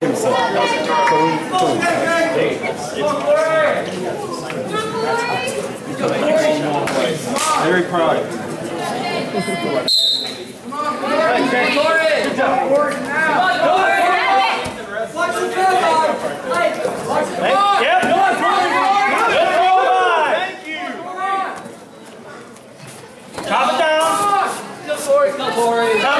himself. Boom, very proud. Come on, Corey! Come on, Watch the! Watch the ball! Yep, come on, Good! Thank you! Down! Go,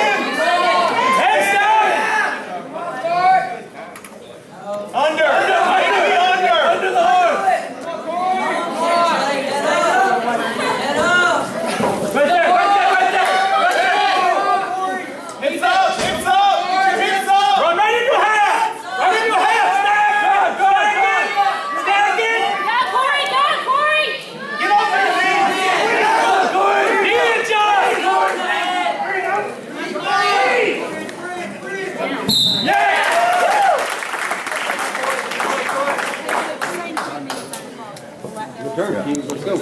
let's go. were still.